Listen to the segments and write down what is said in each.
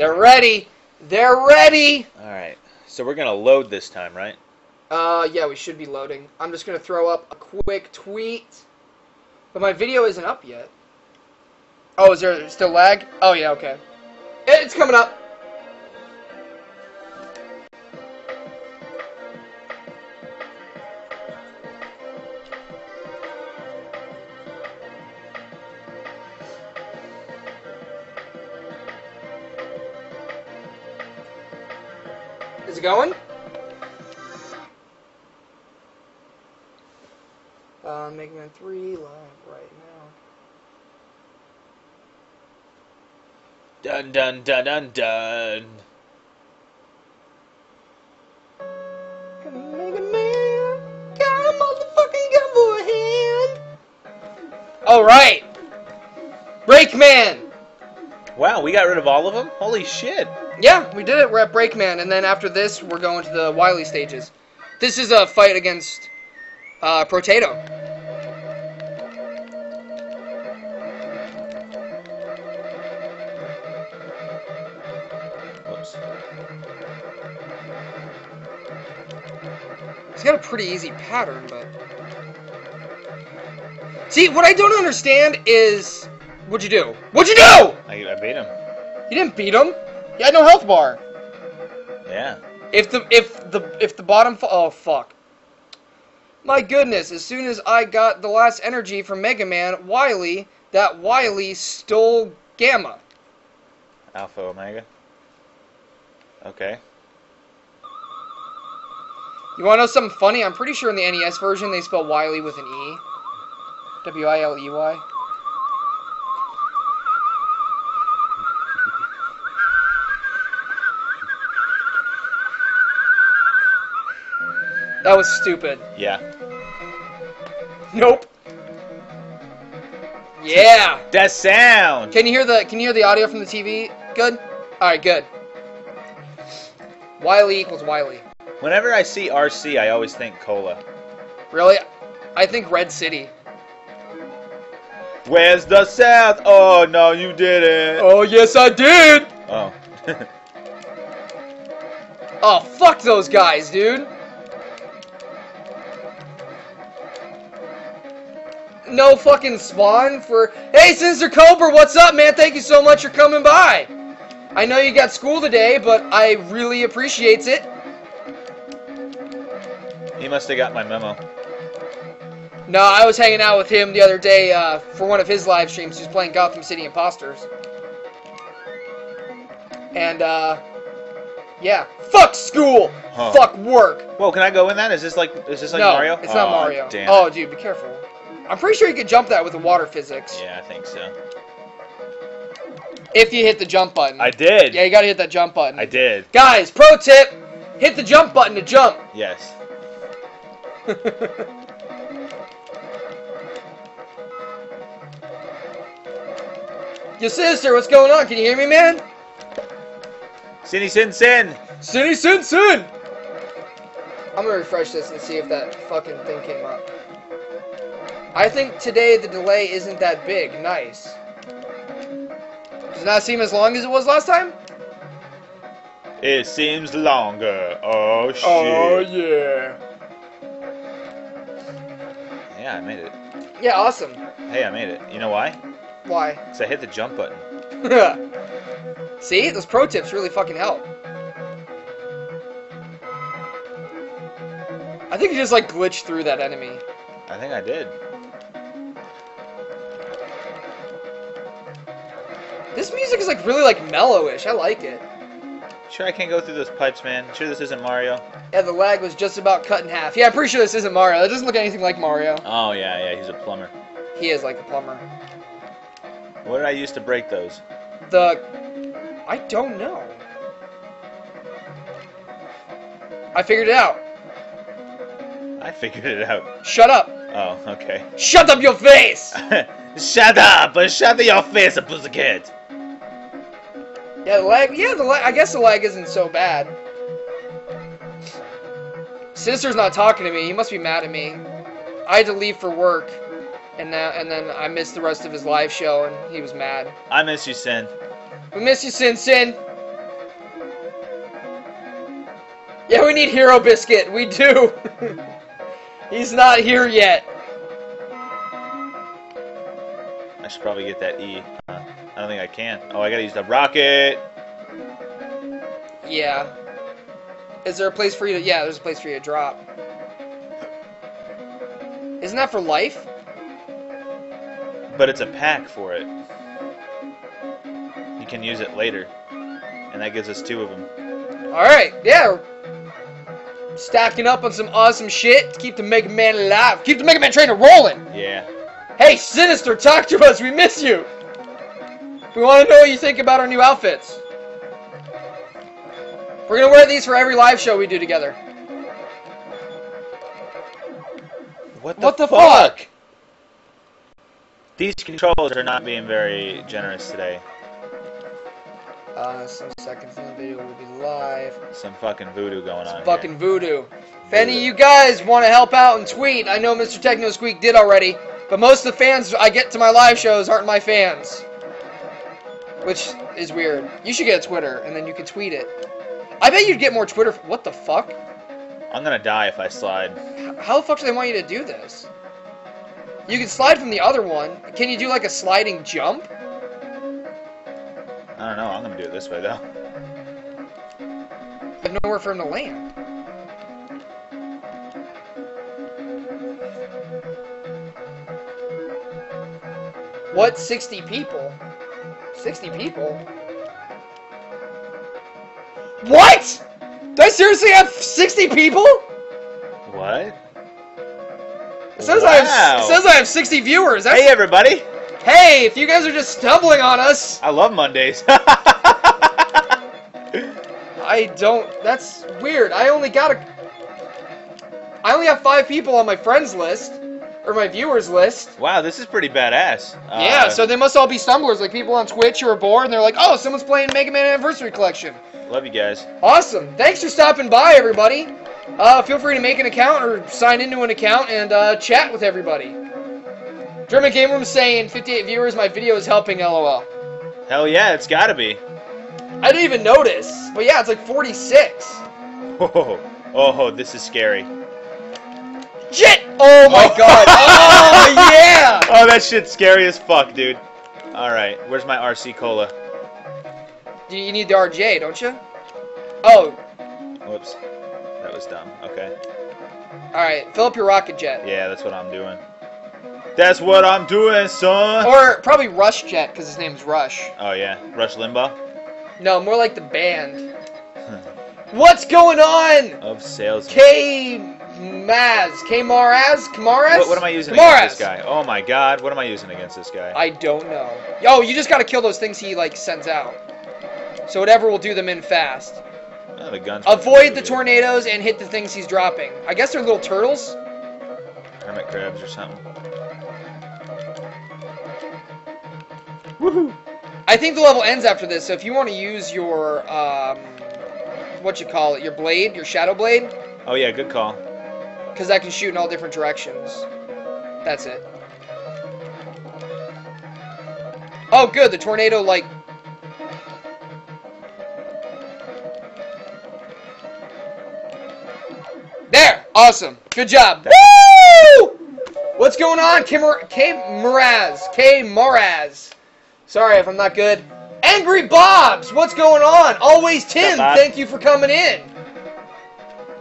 They're ready. They're ready. All right. So we're gonna load this time, right? Uh, yeah, we should be loading. I'm just gonna throw up a quick tweet. But my video isn't up yet. Oh, is there still lag? Oh, yeah, okay. It's coming up. Is it going? Uh, Mega Man 3 live right now. Dun dun dun dun dun. Mega Man, got a motherfucking gun for a hand. All right, Breakman. Wow, we got rid of all of them. Holy shit! Yeah, we did it. We're at Breakman, and then after this, we're going to the Wily stages. This is a fight against uh, Potato. Whoops. He's got a pretty easy pattern, but see, what I don't understand is what'd you do? What'd you do? I, I beat him. You didn't beat him. He had no health bar. Yeah. If the if the if the bottom oh fuck. My goodness, as soon as I got the last energy from Mega Man, Wily, that Wily stole Gamma. Alpha Omega. Okay. You wanna know something funny? I'm pretty sure in the NES version they spell Wily with an E. W I L E Y. That was stupid. Yeah. Nope. Yeah. That sound. Can you hear the Can you hear the audio from the TV? Good. All right. Good. Wiley equals Wiley. Whenever I see RC, I always think cola. Really? I think Red City. Where's the South? Oh no, you didn't. Oh yes, I did. Oh. Oh fuck those guys, dude. No fucking spawn for. Hey, Sinister Cobra, what's up, man? Thank you so much for coming by. I know you got school today, but I really appreciates it. he must have got my memo. No, I was hanging out with him the other day uh, for one of his live streams. He was playing Gotham City Impostors. And, uh, yeah. Fuck school! Huh. Fuck work! Whoa, can I go in that? Is this like is this like no, Mario? it's not Mario. Damn. Oh, dude, be careful. I'm pretty sure you could jump that with the water physics. Yeah, I think so. If you hit the jump button. I did. Yeah, you gotta hit that jump button. I did. Guys, pro tip! Hit the jump button to jump! Yes. Your sister, what's going on? Can you hear me, man? Sinny Sin Sin. City Sin Sin! I'm gonna refresh this and see if that fucking thing came up. I think today the delay isn't that big. Nice. Does not seem as long as it was last time? It seems longer. Oh, oh shit. Oh, yeah. Yeah, I made it. Yeah, awesome. Hey, I made it. You know why? Why? Because I hit the jump button. See, those pro tips really fucking help. I think you just like glitched through that enemy. I think I did. This music is like really like mellowish. I like it. Sure, I can't go through those pipes, man. Sure, this isn't Mario. Yeah, the lag was just about cut in half. Yeah, I'm pretty sure this isn't Mario. That doesn't look anything like Mario. Oh yeah, yeah. He's a plumber. He is like a plumber. What did I use to break those? The I don't know. I figured it out. I figured it out. Shut up. Oh, okay. Shut up your face. shut up! Shut up your face, pussycat! Yeah, the lag. Yeah, the lag. I guess the lag isn't so bad. Sister's not talking to me. He must be mad at me. I had to leave for work, and now and then I missed the rest of his live show, and he was mad. I miss you, Sin. We miss you, Sin. Sin. Yeah, we need Hero Biscuit. We do. He's not here yet. I should probably get that E. Uh I don't think I can. Oh, I gotta use the rocket. Yeah. Is there a place for you to? Yeah, there's a place for you to drop. Isn't that for life? But it's a pack for it. You can use it later. And that gives us two of them. All right. Yeah. Stacking up on some awesome shit to keep the Mega Man alive. Keep the Mega Man trainer rolling. Yeah. Hey, Sinister, talk to us. We miss you. We want to know what you think about our new outfits. We're gonna wear these for every live show we do together. What the, What the fuck? fuck? These controls are not being very generous today. Uh, some seconds in the video will be live. Some fucking voodoo going on. It's fucking voodoo. If any of you guys want to help out and tweet, I know Mr. Techno Squeak did already, but most of the fans I get to my live shows aren't my fans. Which is weird. You should get a Twitter, and then you can tweet it. I bet you'd get more Twitter. What the fuck? I'm gonna die if I slide. How the fuck do they want you to do this? You can slide from the other one. Can you do like a sliding jump? I don't know. I'm gonna do it this way though. I have nowhere for him to land. What 60 people? 60 people? What? Do I seriously have 60 people? What? It says I have says I have 60 viewers. That's, Hey everybody! hey, if you guys are just stumbling on us, I love Mondays. I don't. That's weird. I only got a. I only have five people on my friends list or my viewers list. wow, this is pretty badass. Uh, yeah, so they must all be stumblers, like people on Twitch who are bored and they're like, "Oh, someone's playing Mega Man Anniversary Collection." love you guys. Awesome. Thanks for stopping by, everybody. Uh, feel free to make an account or sign into an account and uh, chat with everybody. German Game Room saying 58 viewers. My video is helping. LOL. Hell yeah, it's gotta be. I didn't even notice, but yeah, it's like 46. Oh, oh, this is scary. Shit! Oh my Oh. god! Oh yeah! Oh, that shit's scary as fuck, dude. All right, where's my RC cola? You you need the RJ, don't you? Oh, Whoops, that was dumb. Okay, alright. Fill up your rocket jet. yeah, that's what I'm doing. That's what I'm doing, son. Or probably Rush Jet, because his name's Rush. Oh yeah, Rush Limbaugh No, more like the band. What's going on? of sales. K Maz. K Maraz? Kamaraz? What, what am I using Kamaraz. against this guy? Oh my god, what am I using against this guy? I don't know. Yo, you just gotta kill those things he, like, sends out. So whatever will do them in fast. Oh, the guns. Avoid the tornadoes and hit the things he's dropping. I guess they're little turtles? Hermit crabs or something. Woohoo! I think the level ends after this, so if you want to use your, um, what you call it, your blade, your shadow blade, Oh yeah, good call. Because that can shoot in all different directions. That's it. Oh, good, the tornado, like... There! Awesome. Good job. Woo! What's going on, Kim K Moraz? K Moraz. Sorry if I'm not good. Angry Bobs, what's going on? Always Tim, thank you for coming in.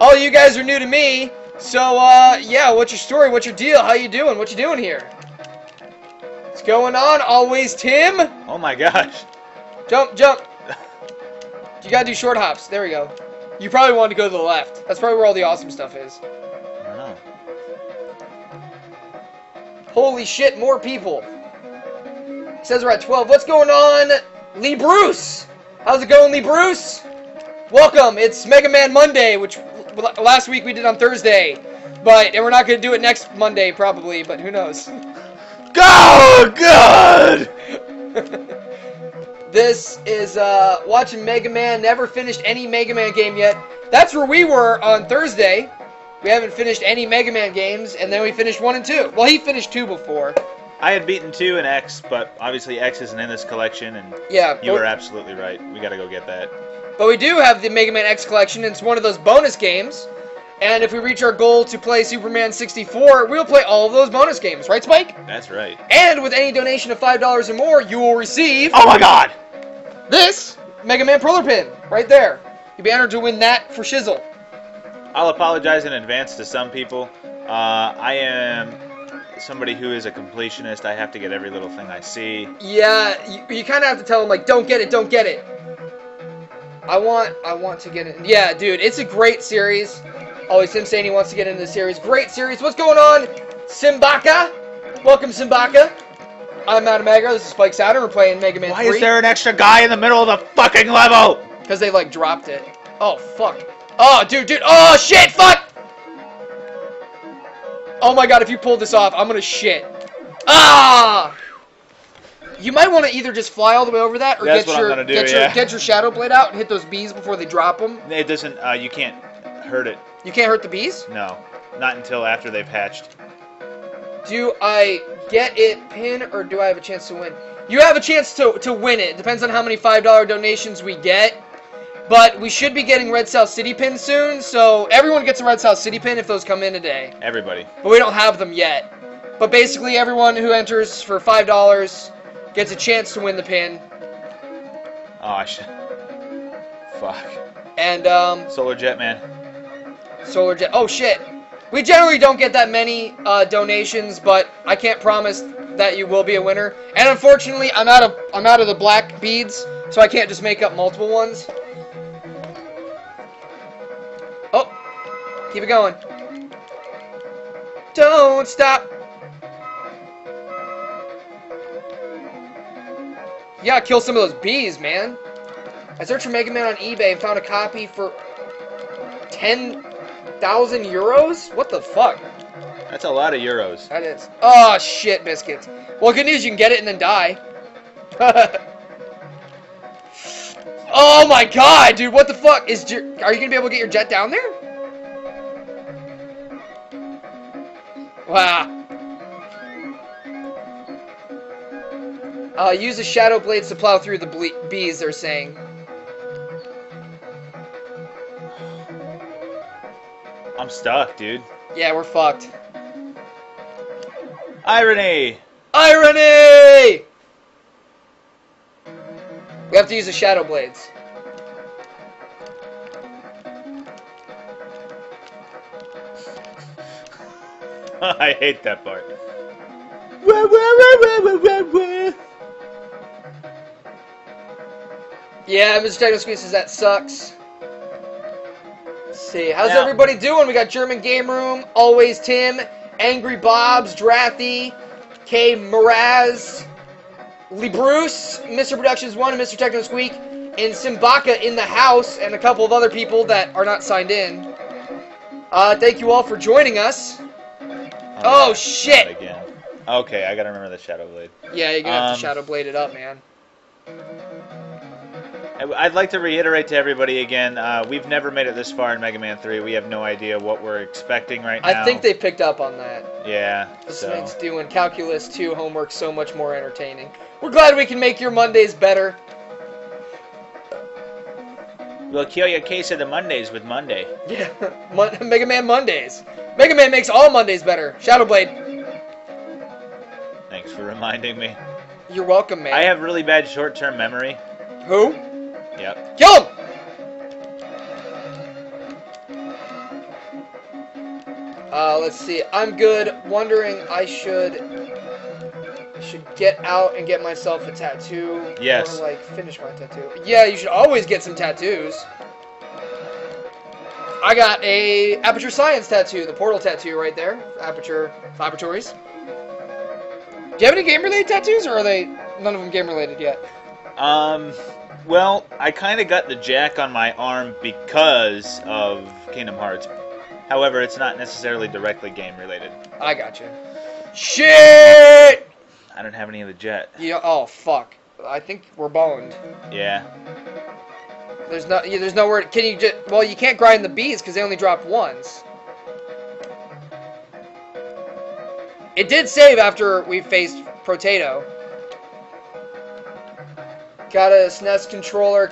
All you guys are new to me, so uh, yeah, what's your story? What's your deal? How you doing? What you doing here? What's going on? Always Tim. Oh my gosh. Jump, jump. You gotta do short hops. There we go. You probably wanted to go to the left. That's probably where all the awesome stuff is. I don't know. Holy shit, more people. says we're at 12. What's going on, Lee Bruce? How's it going, Lee Bruce? Welcome. It's Mega Man Monday, which last week we did on Thursday. But, and we're not going to do it next Monday, probably, but who knows. Go good. this is, uh, watching Mega Man. Never finished any Mega Man game yet. That's where we were on Thursday. We haven't finished any Mega Man games, and then we finished one and two. Well, he finished two before. I had beaten two and X, but obviously X isn't in this collection, and Yeah, you were absolutely right. We gotta go get that. but we do have the Mega Man X collection. and It's one of those bonus games. And if we reach our goal to play Superman 64, we'll play all of those bonus games, right, Spyk? That's right. And with any donation of $5 or more, you will receive Oh my God! this Mega Man Proler Pin right there. You'll be honored to win that for Shizzle. I'll apologize in advance to some people. Uh, I am somebody who is a completionist. I have to get every little thing I see. Yeah, you, you kind of have to tell them like, don't get it, don't get it. I want, I want to get it. Yeah, dude, it's a great series. Oh, Always Sim saying he wants to get into the series. Great series. What's going on, Simbaka? Welcome, Simbaka. I'm Adam Agro. This is Spyk Saturn. We're playing Mega Man Why 3. is there an extra guy in the middle of the fucking level? Because they like dropped it. Oh fuck. Oh dude, dude. Oh shit, fuck. Oh my god, if you pull this off, I'm gonna shit. Ah. You might want to either just fly all the way over that, or That's get your do, get your yeah. get your shadow blade out and hit those bees before they drop them. It doesn't. Uh, you can't hurt it. You can't hurt the bees. No, not until after they've hatched. Do I get it pin or do I have a chance to win? You have a chance to to win it. Depends on how many five dollar donations we get. But we should be getting Red South City pins soon, so everyone gets a Red South City pin if those come in today. Everybody. But we don't have them yet. But basically, everyone who enters for five dollars gets a chance to win the pin. Oh, I should. Fuck. And um, Solar Jet Man. Solar Jet. Oh shit. We generally don't get that many uh, donations, but I can't promise that you will be a winner. And unfortunately, I'm out of I'm out of the black beads, so I can't just make up multiple ones. Keep it going. Don't stop. Yeah, kill some of those bees, man. I searched for Mega Man on eBay and found a copy for 10,000 euros? What the fuck? That's a lot of euros. That is. Oh, shit, biscuits. Well, good news, you can get it and then die. oh my god, dude, what the fuck? Is Are you gonna be able to get your jet down there? Wow. Uh, use the shadow blades to plow through the ble- bees, they're saying. I'm stuck, dude. Yeah, we're fucked. Irony! Irony! We have to use the shadow blades. I hate that part. Yeah, Mr. Techno Squeeze says that sucks. Let's see. How's Now- everybody doing? We got German Game Room, Always Tim, Angry Bobs, Drathy, K. Mraz, Lee Bruce, Mr. Productions 1, and Mr. Techno Squeak, and Simbaka in the house, and a couple of other people that are not signed in. Uh, thank you all for joining us. Oh, shit. Again. Okay, I gotta remember the Shadow Blade. Yeah, you're gonna have Um, to Shadow Blade it up, man. I- I'd like to reiterate to everybody again, uh, we've never made it this far in Mega Man 3. We have no idea what we're expecting right now. I think they picked up on that. Yeah, This so. makes doing Calculus 2 homework so much more entertaining. We're glad we can make your Mondays better. We'll kill your case of the Mondays with Monday. Yeah, Mon- Mega Man Mondays. Mega Man makes all Mondays better. Shadow Blade, Thanks for reminding me. you're welcome, man. I have really bad short-term memory. Who? Yep. Kill him! Uh, let's see. I'm good. Wondering I should should get out and get myself a tattoo. Yes. Or like finish my tattoo. Yeah, you should always get some tattoos. I got a Aperture Science tattoo, the portal tattoo right there. Aperture Laboratories. Do you have any game related tattoos or are they none of them game related yet? Um, well, I kind of got the jack on my arm because of Kingdom Hearts. However, it's not necessarily directly game related. I got you. Shit! I don't have any of the jet. Yeah. Oh fuck. I think we're boned. Yeah. There's no. Yeah, there's nowhere. Can you just? Well, you can't grind the bees because they only drop once. It did save after we faced Potato. Got a SNES controller